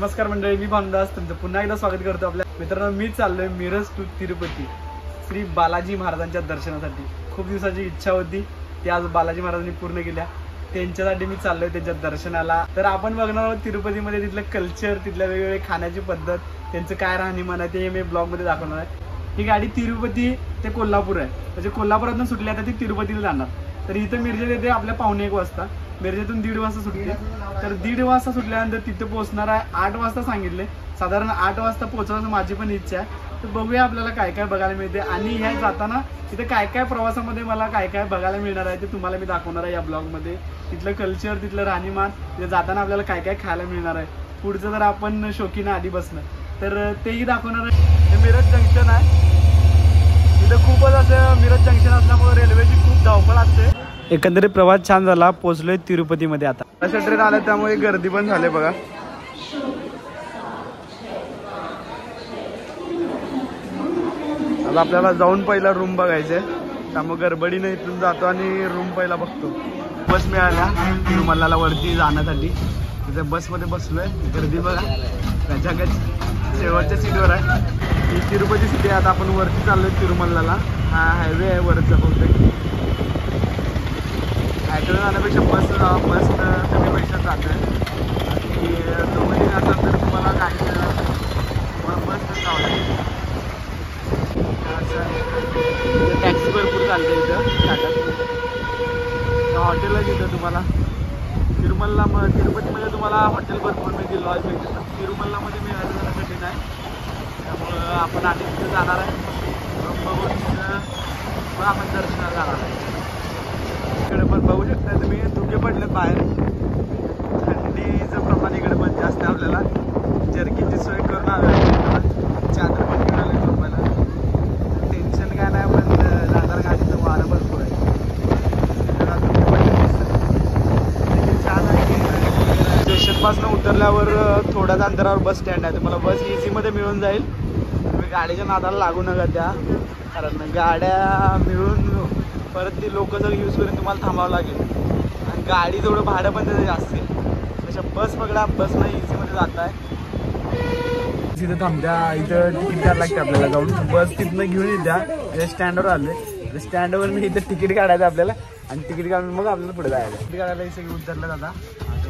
नमस्कार मंडळी मी भानुदास तुमचं पुन्हा एकदा स्वागत करतो आपल्या मित्रांनो मी चाललोय मिरज टू तिरुपती श्री बालाजी महाराजांच्या दर्शनासाठी. खूप दिवसाची इच्छा होती ती आज बालाजी महाराजांनी पूर्ण केल्या. त्यांच्यासाठी मी चाललोय त्यांच्या दर्शनाला. तर आपण बघणार आहोत तिरुपतीमध्ये तिथलं कल्चर तिथल्या वेगवेगळे खाण्याची पद्धत त्यांचं काय राहणीमान आहे ते मी ब्लॉगमध्ये दाखवणार आहे. ही गाडी तिरुपती ते कोल्हापूर आहे. म्हणजे कोल्हापुरातून सुटली आता ती तिरुपतीला जाणार. तर इथं मिरजेत येते आपल्या पावणे एक वाजता. मिरजेतून दीड वाजता सुटते. तर दीड वाजता सुटल्यानंतर तिथे पोहोचणार आहे. आठ वाजता सांगितले. साधारण आठ वाजता पोहोचण्याची माझी पण इच्छा आहे. तर बघूया आपल्याला काय काय बघायला मिळते. आणि ह्या जाताना तिथे काय काय प्रवासामध्ये मला काय काय बघायला मिळणार आहे ते तुम्हाला मी दाखवणार आहे या ब्लॉगमध्ये. तिथलं कल्चर तिथलं राहणीमान तिथे जाताना आपल्याला काय काय खायला मिळणार आहे. पुढचं जर आपण शौकीनं आधी बसणं. तर तेही दाखवणार आहे. मिरज जंक्शन आहे. इथं खूपच असं मिरज जंक्शन असल्यामुळे रेल्वेची खूप धावपळ असते. एकंदरीत प्रवास छान झाला पोहोचलोय तिरुपतीमध्ये आता. असं ट्रेन आलं त्यामुळे गर्दी पण झाली बघा. आता आपल्याला जाऊन पहिला रूम बघायचे. त्यामुळे गडबडीने इथून जातो आणि रूम पहिला बघतो. बस मिळाल्या. तिरुमल्लाला वरती जाण्यासाठी. तिथे बसमध्ये बसलोय. गर्दी बघा. त्याच्या शेवटच्या सीटवर आहे. ही तिरुपती सिटी आहे. आता आपण वरती चाललोय तिरुमल्लाला. हा हायवे आहे वरचा बहुतेक. ॲटोला जाण्यापेक्षा बस बस कमी पैशात आहे आणि दोघी असाल तर तुम्हाला गाडी तुम्हाला जावं लागेल टॅक्सी भरपूर चालते इथं. टाटा. हॉटेलच येतं तुम्हाला तिरुमल्ला म तिरुपतीमध्ये तुम्हाला हॉटेल भरपूर मिळतील लॉज मिळतील पण तिरुमल्लामध्ये मिळालं जरा कठीण आहे त्यामुळं आपण आधी तिथे जाणार आहे. मग बघून तिथं मग आपण दर्शनाला जाणार आहे. इकडे पण बघू शकता तुम्ही धुके पडले बाहेर. थंडीचं प्रमाण इकडे पण जास्त आपल्याला. जर्कीची सोय करून हवी चादर पण घेऊन आले झोपायला टेन्शन काय नाही पण जाणार गाडीचं वारं भरपूर आहे जरा धुके पडले दिसतात. देखील छान आहे की स्टेशनपासून उतरल्यावर थोड्याच अंतरावर बस स्टँड आहे. तुम्हाला बस इझीमध्ये मिळून जाईल. तुम्ही गाडीच्या नादाला लागू नका त्या. कारण गाड्या मिळून परत ती लोक जर यूज करून तुम्हाला थांबावं लागेल. आणि गाडी तेवढं भाडं पण त्याचं जास्त आहे. तशा बस पकडा बसनं इझीमध्ये जात आहे. तिथं थांबत्या इथं तिकीट द्यायला लागते आपल्याला. जाऊन बस तिथनं घेऊन येत्या. त्या स्टँडवर आले स्टँडवर मी इथं तिकीट काढायचं आपल्याला. आणि तिकीट काढून मग आपल्याला पुढे जायचं. तिकीट काढायला सगळे उतरलं आता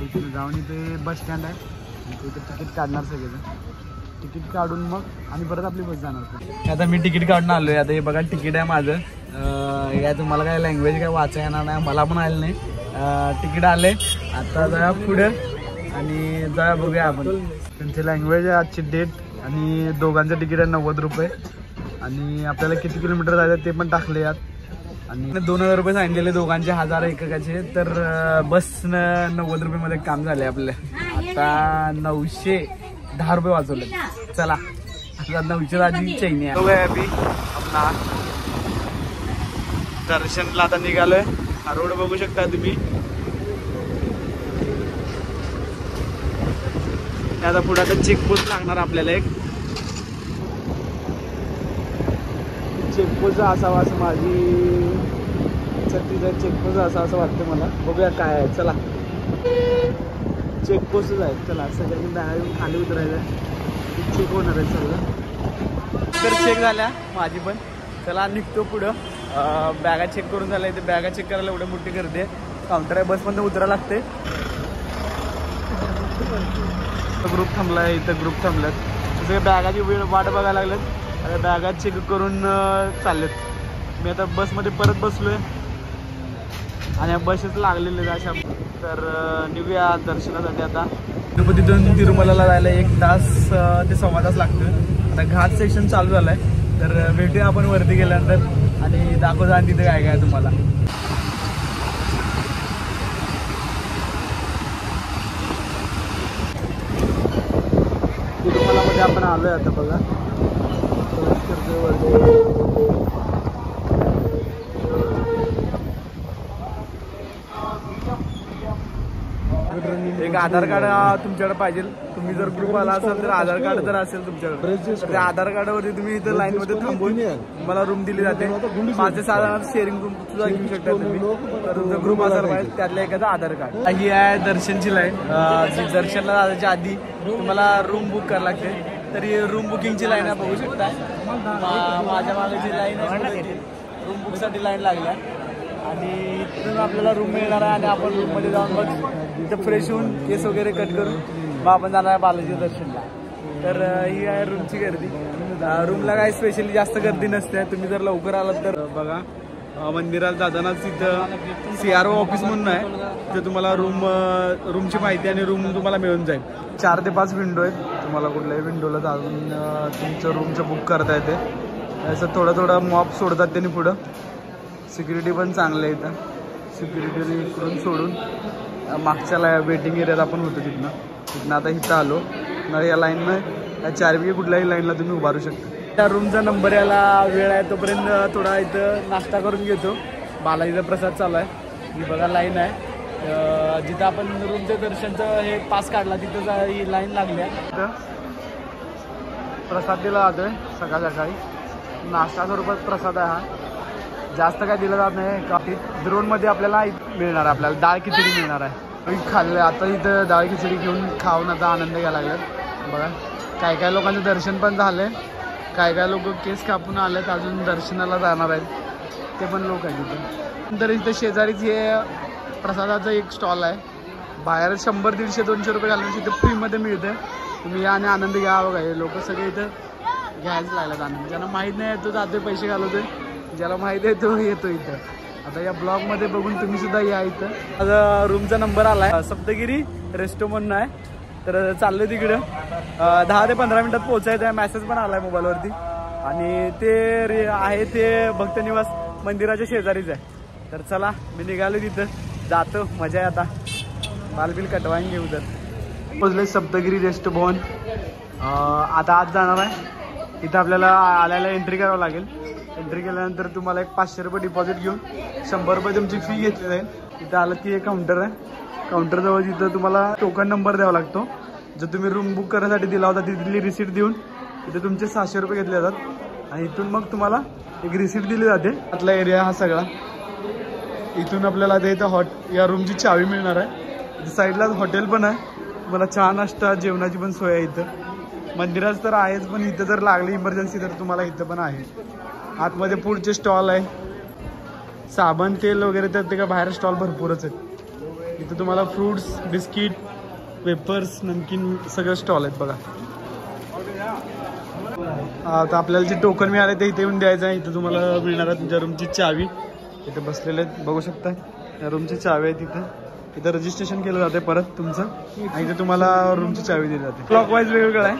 आता जाऊन इथे बस स्टँड आहे. तिथे इथे तिकीट काढणार सगळेजण. तिकीट काढून मग आणि परत आपली बस जाणार. आता मी तिकीट काढून आहे आता हे बघा तिकीट आहे माझं. या तुम्हाला काय लँग्वेज काय वाचा येणार नाही मला पण आलं नाही. तिकीट आले आता जरा पुढे आणि जरा बघूया आपण. त्यांची लँग्वेज आहे आजची डेट आणि दोघांचं तिकीट आहे नव्वद रुपये. आणि आपल्याला किती किलोमीटर जायचं ते पण टाकले यात. आणि दोन हजार रुपये सांगितलेले दोघांचे हजार एककाचे. तर बस बसनं नव्वद रुपये मध्ये काम झाले आपले. आता नऊशे दहा रुपये वाचवले चला आता नऊशे आधी चैनी आहे. आपला दर्शनला आता निघालोय. हा रोड बघू शकता तुम्ही. आता पुढे आता चेकपोस्ट लागणार आपल्याला एक. चेकपोस्ट असावा असं माझी छत्तीसगड चेकपोस्ट असा असं वाटतं मला. बघूया काय आहे. चला. चेकपोस्टच आहे. चला. सगळ्यांनी येऊन खाली उतरायचं आहे चेक होणार आहे सगळं. तर चेक झाल्या. माझी पण. चला निघतो पुढं. बॅगा चेक करून झालं आहे ते बॅगा चेक करायला एवढं मोठी गर्दी आहे. काउंटर आहे. बसमधून उतरायला लागते ग्रुप थांबलाय. इथं ग्रुप थांबल्यात. सगळे बॅगाची वेळ वाट बघायला लागलं आता बॅगा चेक करून चाललेत. मी आता बसमध्ये परत बसलोय. आणि बसेस लागलेले आहेत अशा. तर निघूया दर्शनासाठी आता. तिथून तिरुमलाला जायला एक तास ते सव्वा तास लागतं आता घाट सेक्शन चालू झालाय. तर भेटूया आपण वरती गेल्यानंतर. आणि दाखवतो आणि तिथे काय काय तुम्हाला. तिरुमलामध्ये आपण आलोय आता बघा. एक आधार कार्ड तुमच्याकडे पाहिजे. तुम्ही जर ग्रुप आला असेल तर आधार कार्ड जर असेल तुमच्याकडे. त्या आधार कार्डावरती तुम्ही इथं लाईन मध्ये थांबून तुम्हाला रूम दिली जाते. पाच ते सहा जणांचं शेअरिंग रूम सुद्धा घेऊ शकता तुम्ही. तुमचा ग्रुप असायला पाहिजे त्यातल्या एखादा आधार कार्ड. ही आहे दर्शनची लाईन दर्शनला जाण्याच्या आधी तुम्हाला रूम बुक करायला लागते. तरी रूम बुकिंगची लाईन आहे बघू शकता. माझ्या मागे जी लाईन आहे रूम बुकसाठी लाईन लागल्या. आणि इथून आपल्याला रूम मिळणार आहे आणि आपण रूममध्ये जाऊन मग इथं फ्रेश होऊन केस वगैरे कट करून मग आपण जाणार आहे बालाजी दर्शनला. तर ही आहे रूमची गर्दी. रूमला काय स्पेशली जास्त गर्दी नसते. तुम्ही जर लवकर आलात तर. बघा मंदिरात म्हणजे जाताना तिथं सी आर ओ ऑफिस म्हणून आहे. तिथे तुम्हाला रूम रूमची माहिती आणि रूम तुम्हाला मिळून जाईल. चार ते पाच विंडो आहेत. तुम्हाला कुठल्याही विंडोला जाऊन तुमचं रूमचं बुक करता येते. असं थोडं थोडं मॉप सोडतात त्यांनी पुढं. सिक्युरिटी पण चांगलं आहे इथं. सिक्युरिटी इकडून सोडून मागच्या ला वेटिंग एरियात आपण होतो तिथनं. तिथनं आता इथं आलो. ना या लाईननं या चारपैकी कुठल्याही लाईनला तुम्ही उभारू शकता. त्या रूमचा नंबर यायला वेळ आहे तोपर्यंत थोडा इथं नाश्ता करून घेतो. बालाजीचा प्रसाद चालू आहे. ही बघा लाईन आहे. जिथं आपण रूमचं दर्शनचं हे पास काढला तिथं जा- ही लाईन लागली आहे. प्रसाद दिला जातोय सकाळ सकाळी. नाश्ता स्वरूपात प्रसाद आहे हा. जास्त काय दिलं जात नाही. काफी द्रोणमध्ये आपल्याला मिळणार आहे आपल्याला डाळ खिचडी मिळणार आहे. खाल्लं आता इथं डाळ खिचडी घेऊन खाऊन आता आनंद घ्यायला लागला. बघा काय काय लोकांचं दर्शन पण झालंय. काय काय लोक केस कापून आलेत अजून दर्शनाला जाणार आहेत. ते पण लोक आहेत तिथं नंतर इथं शेजारीच हे प्रसादाचं एक स्टॉल आहे. बाहेर शंभर दीडशे दोनशे रुपये घालून इथं फ्रीमध्ये मिळतं तुम्ही या आणि आनंद घ्या. बघा हे लोक सगळे इथं घ्यायच लागलात आनंद. ज्यांना माहीत नाही तो जाते पैसे घालवतोय. ज्याला माहीत आहे तो येतो इथं. आता या ब्लॉगमध्ये बघून तुम्ही सुद्धा या इथं. माझा रूमचा नंबर आलाय. सप्तगिरी रेस्टो म्हणून आहे. तर चाललं तिकडं. दहा ते पंधरा मिनिटात पोहोचायचं आहे. मेसेज पण आलाय मोबाईलवरती आणि ते रे आहे ते भक्त निवास मंदिराच्या शेजारीच आहे. तर चला मी निघालो तिथं. जातो मजा आहे आता. बालबिल कटवायन घेऊ तर. पोचले सप्तगिरी रेस्ट भवन आता आज जाणार आहे. इथं आपल्याला आल्याला एंट्री करावं लागेल. एंट्री केल्यानंतर तुम्हाला एक पाचशे रुपये डिपॉझिट घेऊन शंभर रुपये तुमची फी घेतली जाईल इथं आलं की एक काउंटर आहे. काउंटरजवळ जिथं तुम्हाला टोकन नंबर द्यावा लागतो. जो तुम्ही रूम बुक करण्यासाठी दिला होता तिथली रिसीट देऊन. इथे तुमचे सहाशे रुपये घेतले जातात. आणि इथून मग तुम्हाला एक रिसीट दिली जाते. आतला एरिया हा सगळा. इथून आपल्याला आता इथं हॉट या रूमची चावी मिळणार आहे. साईडलाच हॉटेल पण आहे. तुम्हाला चहा नाश्ता जेवणाची पण सोय आहे इथं. मंदिरात तर आहेच पण इथं जर लागली इमर्जन्सी तर तुम्हाला इथं पण आहे. आतमध्ये पुढचे स्टॉल आहे. साबण तेल वगैरे तर ते का बाहेर स्टॉल भरपूरच आहेत. इथं तुम्हाला फ्रुट्स बिस्किट पेपर्स नमकीन सगळं स्टॉल आहेत बघा. आता आपल्याला जे टोकन मिळाले ते इथे येऊन द्यायचं आहे. इथं तुम्हाला मिळणार आहे तुमच्या रूमची चावी. इथं बसलेले आहेत बघू शकता या रूमची चावी आहे तिथं इथं रजिस्ट्रेशन केलं जाते परत तुमचं. आणि इथे तुम्हाला रूमची चावी दिली जाते. क्लॉक वाईज वेगवेगळं आहे.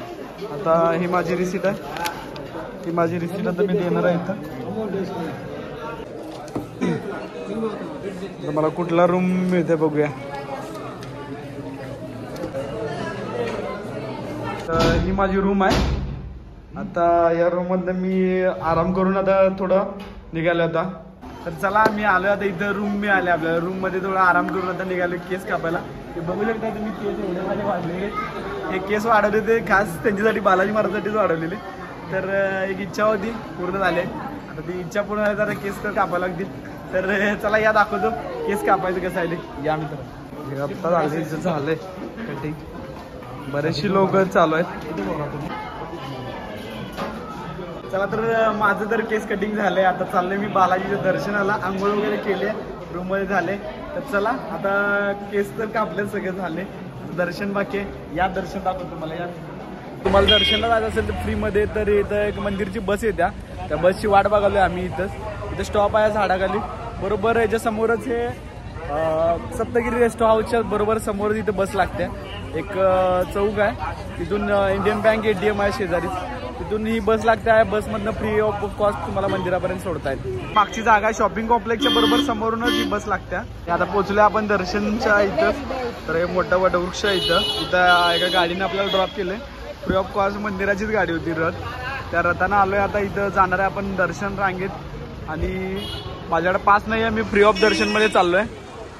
आता ही माझी रिसिट आहे. ही माझी रिसिट आता मी देणार आहे इथं. तर मला कुठला रूम मिळते बघूया. तर ही माझी रूम आहे. आता या रूम मधनं मी आराम करून आता थोडं निघालो आता. तर चला मी आलो आता इथं रूम मी आले आपल्याला. रूममध्ये थोडा आराम करून आता निघालो केस कापायला. बघू शकता तुम्ही केस एवढे माझे वाढलेले हे केस वाढवले ते खास त्यांच्यासाठी बालाजी महाराजसाठीच वाढवलेले. तर एक इच्छा होती पूर्ण झाली. आता ती इच्छा पूर्ण झाली तर केस तर कापायला लागतील. तर चला या दाखवतो. केस कापायचं कसं आहे या मित्र हे आत्ता झाले झालंय कटिंग बरेचशी लोक चालू आहेत. चला तर माझं तर केस कटिंग झालंय. आता चाललंय मी बालाजीच्या दर्शनाला. आंघोळ वगैरे केले रूममध्ये झाले. तर चला आता केस तर कापले सगळे झाले. दर्शन बाकी आहे. या दर्शन दाखवतो तुम्हाला. या. तुम्हाला दर्शनला जायचं असेल तर फ्रीमध्ये तर इथं एक मंदिरची बस येत्या. त्या बसची वाट बघालोय आम्ही इथंच इथं स्टॉप आहे झाडाखाली. बरोबर याच्या समोरच हे सप्तगिरी रेस्ट हाऊसच्या बरोबर समोरच इथे बस लागते. एक चौक आहे. तिथून इंडियन बँक एटीएम आहे शेजारीच तिथून ही बस लागते आहे. बसमधनं फ्री ऑफ कॉस्ट तुम्हाला मंदिरापर्यंत सोडता येईल. मागची जागा आहे शॉपिंग कॉम्प्लेक्सच्या बरोबर समोरूनच ही बस लागते. आता पोहोचलोय आपण दर्शनच्या इथं. तर हे मोठा वटवृक्ष आहे इथं. इथं एका गाडीने आपल्याला ड्रॉप केलंय. फ्री ऑफ कॉस्ट मंदिराचीच गाडी होती रथ. त्या रथानं आलोय. आता इथं जाणार आहे आपण दर्शन रांगेत. आणि माझ्याकडे पास नाही आहे मी फ्री ऑफ दर्शनमध्ये चाललोय.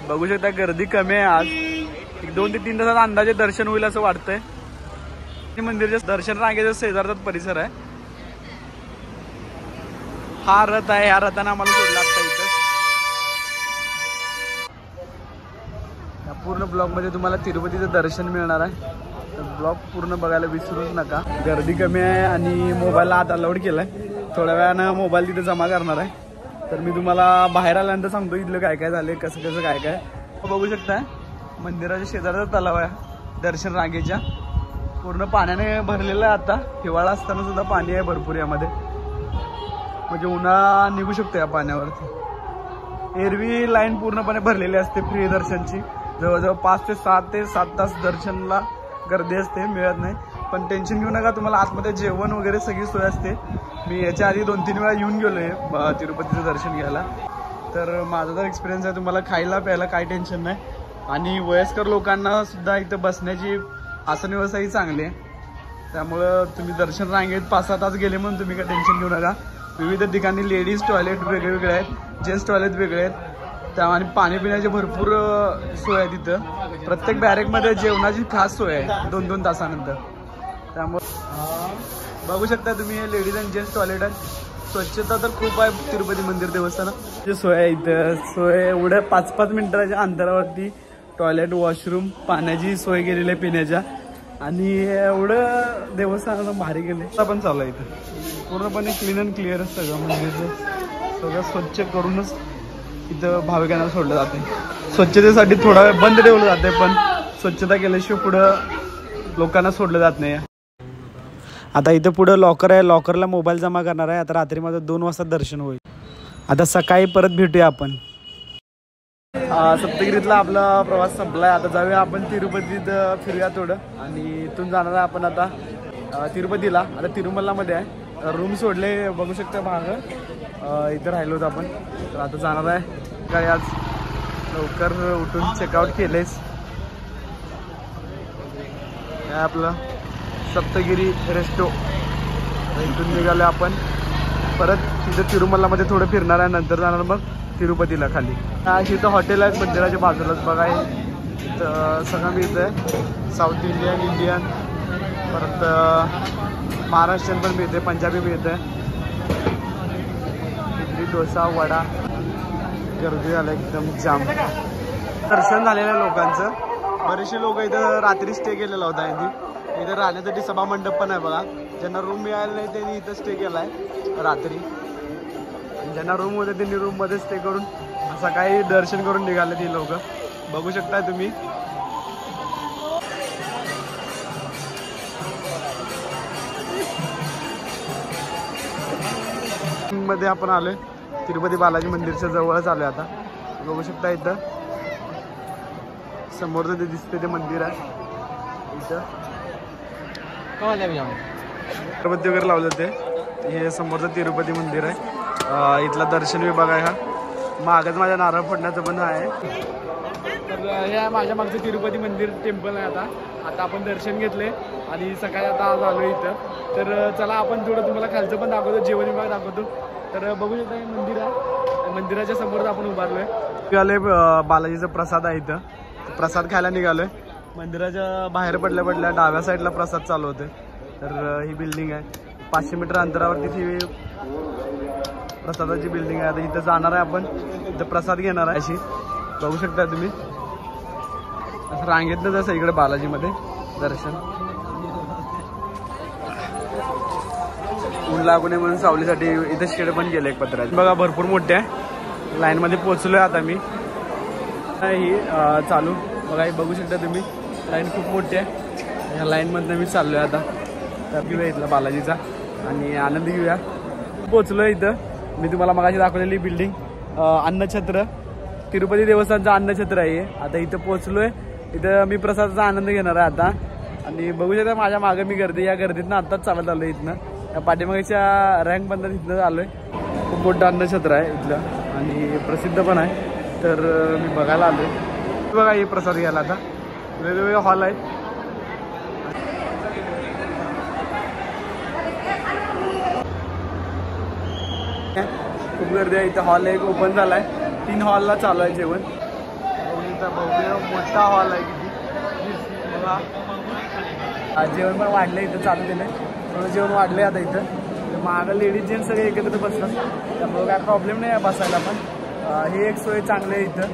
बघू शकता गर्दी कमी आहे आज. एक दोन ते तीन तासात अंदाजे दर्शन होईल असं वाटतंय. हे मंदिरच्या दर्शन रांगेचा शेजारचाच परिसर आहे. हा रथ आहे ह्या रथानं आम्हाला सोडला इथं. या पूर्ण ब्लॉगमध्ये तुम्हाला तिरुपतीचं दर्शन मिळणार आहे. तर ब्लॉग पूर्ण बघायला विसरूच नका. गर्दी कमी आहे आणि मोबाईलला आत अलाउड केलाय. थोड्या वेळानं मोबाईल तिथे जमा करणार आहे. तर मी तुम्हाला बाहेर आल्यानंतर सांगतो इथलं काय काय झालंय कसं कसं काय काय. बघू शकताय मंदिराच्या शेजारचा तलाव आहे दर्शन रांगेच्या. पूर्ण पाण्याने भरलेलं आहे आता. हिवाळा असताना सुद्धा पाणी आहे भरपूर यामध्ये. म्हणजे उन्हाळा निघू शकतो या पाण्यावरती. एरवी लाईन पूर्णपणे भरलेली असते फ्री दर्शनची जवळजवळ पाच ते सात ते सात तास दर्शनला गर्दी असते मिळत नाही. पण टेन्शन घेऊ नका तुम्हाला आतमध्ये जेवण वगैरे सगळी सोय असते. मी याच्या आधी दोन तीन वेळा येऊन गेलो आहे तिरुपतीचं दर्शन घ्यायला. तर माझा तर एक्सपिरियन्स आहे तुम्हाला खायला प्यायला काही टेन्शन नाही. आणि वयस्कर लोकांना सुद्धा इथं बसण्याची आसन व्यवस्था ही चांगली आहे. त्यामुळं तुम्ही दर्शन रांगेत पाच सहा तास गेले म्हणून तुम्ही काही टेन्शन घेऊ नका. विविध ठिकाणी लेडीज टॉयलेट वेगळे वेगळे आहेत जेंट्स टॉयलेट वेगळे आहेत. त्या आणि पाणी पिण्याची भरपूर सोय आहे तिथं. प्रत्येक बॅरेकमध्ये जेवणाची खास सोय आहे दोन दोन तासानंतर. त्यामुळे बघू शकता तुम्ही हे लेडीज अँड जेंट्स टॉयलेट आहे. स्वच्छता तर खूप आहे तिरुपती मंदिर देवस्थानात. जी सोय आहे इथं सोय एवढ्या पाच पाच मिनिटाच्या अंतरावरती टॉयलेट वॉशरूम पाण्याची सोय केलेली आहे पिण्याच्या. आणि एवढं देवस्थानाचं भारी गेले पण चालू आहे इथं. पूर्णपणे क्लीन अँड क्लिअर सगळं मंदिरचं. सगळं स्वच्छ करूनच इथं भाविकांना सोडलं जाते स्वच्छतेसाठी थोडा वेळ बंद ठेवलं जाते पण स्वच्छता केल्याशिवाय पुढं लोकांना सोडलं जात नाही. आता इथं पुढं लॉकर आहे लॉकरला मोबाईल जमा करणार आहे. आता रात्री माझं दोन वाजता दर्शन होईल. आता सकाळी परत भेटूया आपण. सप्तगिरीतला आपला प्रवास संपलाय. आता जाऊया आपण तिरुपतीत फिरूया थोडं. आणि इथून जाणार आहे आपण आता तिरुपतीला. आता तिरुमलामध्ये आहे. रूम सोडले बघू शकता भाग इथं राहिलो होतो आपण. तर आता जाणार आहे. काय आज लवकर उठून चेकआउट केलेस काय आपलं? सप्तगिरी रेस्टो. इथून निघालो आपण. परत तिथं तिरुमलामध्ये थोडं फिरणार आहे नंतर जाणार मग तिरुपतीला खाली. तिथं इथं हॉटेल आहे मंदिराच्या बाजूलाच बघा आहे इथं सगळं मिळतं आहे साऊथ इंडियन इंडियन परत महाराष्ट्रीयन पण मिळते पंजाबी मिळते इडली डोसा वडा. गर्दी झालं एकदम जाम. दर्शन झालेलं आहे लोकांचं. बरेचसे लोक इथं रात्री स्टे केलेला होता यांनी इथं राहण्यासाठी सभा मंडप पण आहे बघा. ज्यांना रूम मिळाला नाही त्यांनी इथं स्टे केला आहे रात्री ज्यांना रूम होते त्यांनी रूममध्ये स्टे करून सकाळी दर्शन करून निघाले ती लोक. बघू शकता तुम्ही. मध्ये आपण आलोय. तिरुपती बालाजी मंदिरच्या जवळच आलोय आता. बघू शकता इथं. समोरचं ते दिसते ते मंदिर आहे. इथं. अगरबत्ती वगैरे लावलं ते. हे समोरचं तिरुपती मंदिर आहे. इथला दर्शन विभाग आहे हा. मागच माझ्या नारळ फोडण्याचं पण आहे. तर हे आहे माझ्या मागचं तिरुपती मंदिर टेम्पल आहे आता. आता आपण दर्शन घेतले आणि सकाळी आता आज आलो इथं. तर चला आपण थोडं तुम्हाला खालचं पण दाखवतो जेवण विभाग दाखवतो. तर बघू शकता हे मंदिर आहे. मंदिराच्या समोरच आपण उभारलोय. अं, बालाजीचा प्रसाद आहे इथं. प्रसाद खायला निघालोय. मंदिराच्या बाहेर पडल्या पडल्या डाव्या साईडला प्रसाद चालू होते. तर ही बिल्डिंग आहे. पाचशे मीटर अंतरावरती ही प्रसादाची बिल्डिंग आहे. आता इथं जाणार आहे आपण. इथं प्रसाद घेणार आहे. अशी. बघू शकता तुम्ही. असं रांगेतलं जसं इकडे बालाजीमध्ये. दर्शन. ऊन लागू नये म्हणून सावलीसाठी इथं शेड पण गेले एक पत्रात बघा भरपूर मोठे आहे. लाईनमध्ये पोचलोय आता मी. ही चालू. बघा हे बघू शकता तुम्ही. लाईन खूप मोठी आहे. या लाईनमधनं मी चाललो आहे आता. तर घेऊया इथला बालाजीचा आणि आनंद घेऊया. पोचलो इथं. मी तुम्हाला मगाशी दाखवलेली बिल्डिंग अन्नछत्र. तिरुपती देवस्थानचं अन्नछत्र आहे आता इथं पोचलोय. इथं मी प्रसादाचा आनंद घेणार आहे आता. आणि बघू शकता माझ्या मागं मी गर्दी या गर्दीतनं आत्ताच चालत आलोय इथनं. या पाठीमागेच्या रँक बंद इथनं आलोय खूप मोठं अन्नछत्र आहे इथलं. आणि प्रसिद्ध पण आहे. तर मी बघायला आलोय. बघा हे प्रसाद घ्यायला आता. वेगवेगळे हॉल आहेत. खूप गर्दी आहे. इथं हॉल एक ओपन झालाय. तीन हॉलला चालू आहे जेवण. इथं भव्य मोठा हॉल आहे किती. बघा. जेवण पण वाढलं इथं चालू केलं थोडं जेवण वाढलं आता इथं. मागं लेडीज जेंट्स सगळे एकत्र बसतात. त्यामुळे काय प्रॉब्लेम नाही आहे बसायला पण. हे ही एक सोय चांगली आहे इथं.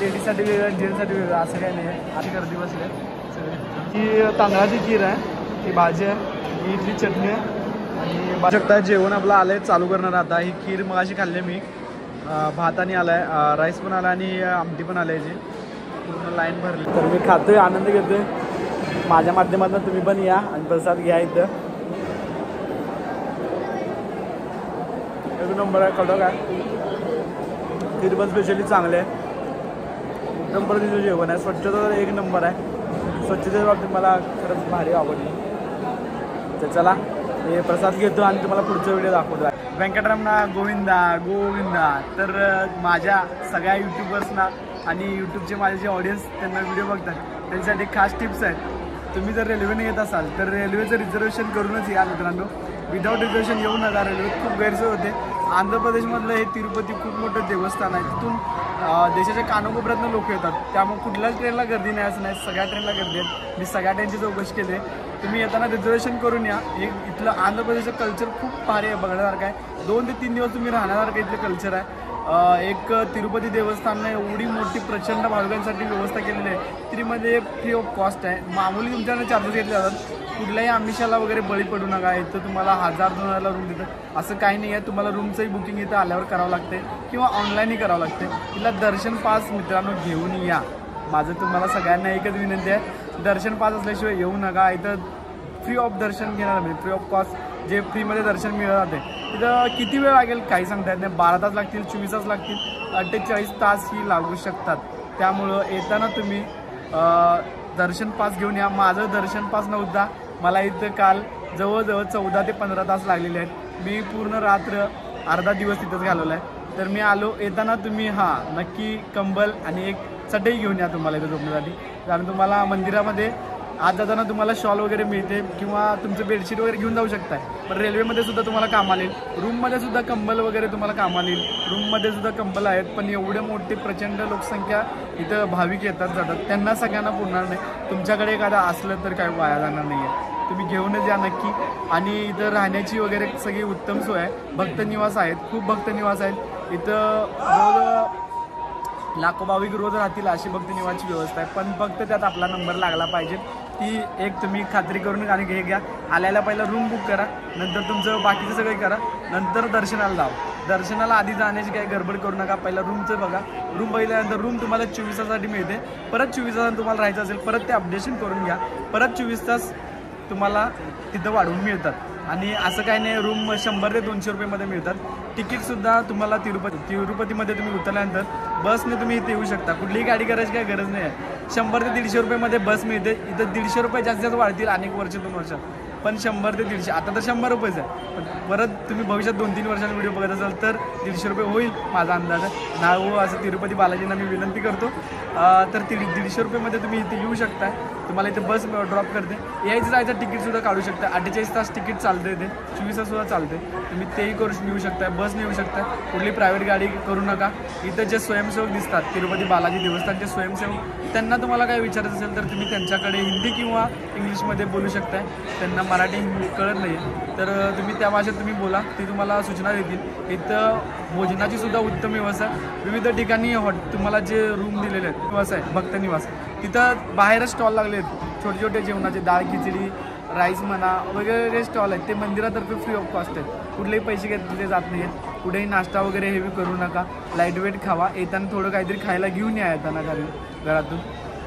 लेडीजसाठी वेगळं जेंट्ससाठी वेगळं असं काही नाही. आहे आधी गर्दी बसली आहे. सगळे ही तांदळाची खीर आहे. ही भाजी आहे. ही इथली चटणी आहे. आणि बघू शकता जेवण आपलं आलं आहे चालू करणार आता. ही खीर मग अशी खाल्ली मी. भात आणि आलाय. आहे राईस पण आला आणि आमटी पण आली याची. पूर्ण लाईन भरली. तर मी खातोय आनंद घेतोय. माझ्या माध्यमातून तुम्ही पण या आणि प्रसाद घ्या इथं. एक नंबर आहे कडक आहे. खीर पण स्पेशली चांगले आहे. एकदम जेवण आहे. स्वच्छता तर एक नंबर आहे. स्वच्छतेच्या बाबतीत मला खरंच भारी आवडली. तर चला हे प्रसाद घेतो आणि तुम्हाला पुढचा व्हिडिओ दाखवतो. व्यंकटरमणा गोविंदा गोविंदा. तर माझ्या सगळ्या यूट्यूबर्सना आणि यूट्यूबचे माझे जे ऑडियन्स त्यांना व्हिडिओ बघतात. त्यांच्यासाठी खास टिप्स आहेत. तुम्ही जर रेल्वेने येत असाल तर रेल्वेचं रिझर्वेशन करूनच या मित्रांनो. विदाऊट रिझर्वेशन येऊ नका. रेल्वे खूप गैरसोय होते. आंध्र प्रदेशमधलं हे तिरुपती खूप मोठं देवस्थान आहे. तिथून देशाच्या कानोकोपऱ्यातनं लोक येतात. त्यामुळे कुठल्याच ट्रेनला गर्दी नाही असं नाही. सगळ्या ट्रेनला गर्दी आहे मी सगळ्या ट्रेनची चौकशी केली आहे. तुम्ही येताना रिझर्वेशन करून या. एक इथलं आंध्र प्रदेशचं कल्चर खूप भारी आहे बघण्यासारखं आहे. दोन ते तीन दिवस तुम्ही राहण्यासारखं इथलं कल्चर आहे. एक तिरुपती देवस्थानने एवढी मोठी प्रचंड भाविकांसाठी व्यवस्था केलेली आहे. तिरीमध्ये फ्री ऑफ कॉस्ट आहे. मामूली तुमच्याकडे चार्जेस घेतले जातात. कुठल्याही आमिषाला वगैरे बळी पडू नका. इथं तुम्हाला हजार दोन हजारला रूम देतं असं काही नाही आहे. तुम्हाला रूमचंही बुकिंग इथं आल्यावर करावं लागते किंवा ऑनलाईनही करावं लागते तिला दर्शन पास मित्रांनो घेऊन या. माझं तुम्हाला सगळ्यांना एकच विनंती आहे. दर्शन पास असल्याशिवाय येऊ नका. इथं फ्री ऑफ दर्शन घेणार म्हणजे फ्री ऑफ कॉस्ट जे फ्रीमध्ये दर्शन मिळत जाते तिथं किती वेळ लागेल काही सांगता येत नाही. बारा तास लागतील चोवीस तास लागतील अठ्ठेचाळीस तास ही लागू शकतात. त्यामुळं येताना तुम्ही दर्शन पास घेऊन या. माझं दर्शन पास नव्हता. मला इथं काल जवळजवळ चौदा ते पंधरा तास लागलेले आहेत. मी पूर्ण रात्र अर्धा दिवस तिथंच घालवला आहे. तर मी आलो येताना तुम्ही हां नक्की कंबल आणि एक चटई घेऊन या तुम्हाला इथं झोपण्यासाठी. कारण तुम्हाला मंदिरामध्ये आज जाताना तुम्हाला शॉल वगैरे मिळते किंवा तुमचं बेडशीट वगैरे घेऊन जाऊ शकताय. पण रेल्वेमध्ये सुद्धा तुम्हाला कामाला येईल रूममध्ये सुद्धा कंबल वगैरे तुम्हाला कामाला येईल रूममध्ये सुद्धा कंबल आहेत पण एवढे मोठी प्रचंड लोकसंख्या इथं भाविक येतात जातात. त्यांना सगळ्यांना पुरणार नाही. तुमच्याकडे एखादा असलं तर काय वाया जाणार नाही आहे तुम्ही घेऊनच या नक्की. आणि इथं राहण्याची वगैरे सगळी उत्तम सोय आहे. भक्त निवास आहेत खूप भक्त निवास आहेत. इथं जवळजवळ लाखो भाविक रोज राहतील अशी भक्त निवासची व्यवस्था आहे. पण फक्त त्यात आपला नंबर लागला पाहिजे. ती एक तुम्ही खात्री करून आणि हे घ्या. आल्याला पहिला रूम बुक करा. नंतर तुमचं बाकीचं सगळं करा. नंतर दर्शनाला जावं. दर्शनाला आधी जाण्याची काही गडबड करू नका. पहिला रूमचं बघा. रूम बघितल्यानंतर रूम तुम्हाला चोवीस तासासाठी मिळते. परत चोवीस तासांना तुम्हाला राहायचं असेल परत ते अपडेशन करून घ्या. परत चोवीस तास तुम्हाला तिथं वाढवून मिळतात. आणि असं काही नाही रूम शंभर ते दोनशे रुपयेमध्ये मिळतात. तिकीटसुद्धा तुम्हाला तिरुपती तिरुपतीमध्ये तुम्ही उतरल्यानंतर बसने तुम्ही इथे येऊ शकता. कुठलीही गाडी करायची काही गरज नाही आहे. शंभर ते दीडशे रुपयेमध्ये बस मिळते. इथं दीडशे रुपये जास्तीत जास्त वाढतील अनेक वर्ष दोन वर्षात पण शंभर ते दीडशे. आता तर शंभर रुपयेच आहे. पण परत तुम्ही भविष्यात दोन तीन वर्षांनी व्हिडिओ बघत असाल तर दीडशे रुपये होईल माझा अंदाज. आहे ना हो असं तिरुपती बालाजींना मी विनंती करतो. तर ती दीडशे रुपयेमध्ये तुम्ही इथे येऊ शकता तुम्हाला इथे बस ड्रॉप करते. यायचं जायचं तिकीटसुद्धा काढू शकता अठ्ठेचाळीस तास तिकीट चालते इथे चोवीस तास सुद्धा चालते तुम्ही तेही करू येऊ शकता बसने येऊ शकता कुठली प्रायव्हेट गाडी करू नका. इथं जे स्वयंसेवक दिसतात तिरुपती बालाजी देवस्थानचे स्वयंसेवक त्यांना तुम्हाला काय विचारायचं असेल तर तुम्ही त्यांच्याकडे हिंदी किंवा इंग्लिशमध्ये बोलू शकताय. त्यांना मराठी हिंदी कळत नाही तर तुम्ही त्या भाषेत तुम्ही बोला. ते तुम्हाला सूचना देतील. इथं भोजनाची सुद्धा उत्तम व्यवस्था. विविध ठिकाणी हॉट तुम्हाला जे रूम दिलेले आहेत निवास आहे भक्त निवास. तिथं बाहेरच स्टॉल लागले आहेत छोटे छोटे जेवणाचे डाळ खिचडी राईस म्हणा वगैरे स्टॉल आहेत. ते मंदिरातर्फे फ्री ऑफ कॉस्ट आहेत. कुठलेही पैसे घेतले जात नाही आहेत कुठेही नाश्ता वगैरे हेवी करू नका. लाइट वेट खावा. येताना थोडं काहीतरी खायला घेऊन या येताना घरी घरातून.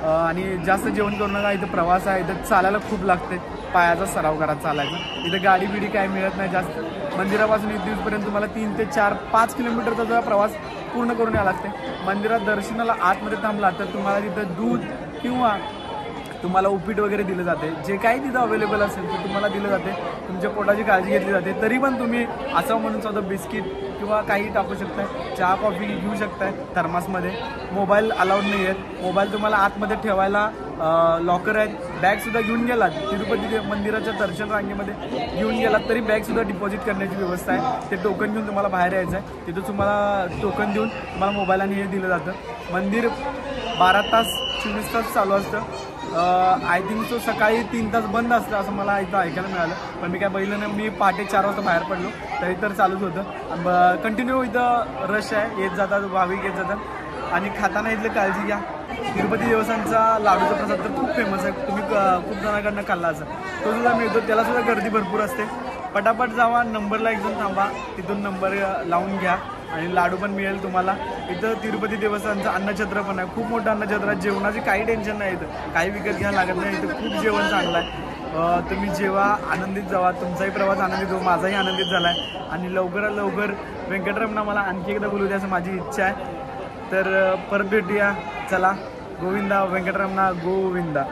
आणि जास्त जेवण करू नका. इथं प्रवास आहे. इथं चालायला खूप लागते पायाचा सराव करा चालायचा. इथं गाडी बिडी काय मिळत नाही जास्त. मंदिरापासून इथे दिवसपर्यंत तुम्हाला तीन ते चार पाच किलोमीटरचा जो प्रवास पूर्ण करून यावं लागते मंदिरात दर्शनाला आतमध्ये थांबला तर तुम्हाला तिथं दूध किंवा तुम्हाला उपीट वगैरे दिलं जाते. जे काही तिथं अवेलेबल असेल ते तुम्हाला दिलं जाते. तुमच्या पोटाची काळजी घेतली जाते. तरी पण तुम्ही असं म्हणून स्वतः बिस्किट किंवा काही टाकू शकताय चहा कॉफी घेऊ शकताय थर्मासमध्ये. मोबाईल अलाउड नाही आहेत. मोबाईल तुम्हाला आतमध्ये ठेवायला लॉकर आहेत. बॅगसुद्धा घेऊन गेलात. तिरुपती मंदिराच्या दर्शन रांगेमध्ये घेऊन गेलात तरी बॅगसुद्धा डिपॉझिट करण्याची व्यवस्था आहे. ते टोकन घेऊन तुम्हाला बाहेर यायचं आहे. तिथं तुम्हाला टोकन देऊन तुम्हाला मोबाईल आणि हे दिलं जातं. मंदिर बारा तास चोवीस तास चालू असतं. आय थिंक तो सकाळी तीन तास बंद असतं असं मला इथं ऐकायला मिळालं. पण मी काय बघितलं नाही. मी पहाटे चार वाजता बाहेर पडलो. तरी तर चालूच होतं. कंटिन्यू इथं रश आहे. येत जातात भाविक येत जातात. आणि खाताना इथलं काळजी घ्या. तिरुपती देवस्थानचा लाडूचा प्रसाद तर खूप फेमस आहे. तुम्ही क- खूप जणांकडनं खाल्ला असं तो सुद्धा मिळतो. त्याला सुद्धा गर्दी भरपूर असते. पटापट जावा. नंबरला एकदम थांबा. तिथून नंबर लावून घ्या. आणि लाडू पण मिळेल तुम्हाला. इथं तिरुपती देवस्थानचं अन्नछत्र पण आहे. खूप मोठं अन्नछत्र आहे. जेवणाची काही टेन्शन नाही इथं. काही विकत घ्यायला लागत नाही. इथं खूप जेवण चांगलं आहे. तुम्ही जेव्हा आनंदित जावा तुमचाही प्रवास आनंदित हो माझाही आनंदित झाला आहे आणि लवकरात लवकर व्यंकटरमणा मला आणखी एकदा बोलू द्या असं माझी इच्छा आहे. तर परत भेटूया. चला. गोविंदा व्यंकटरमणा गोविंदा.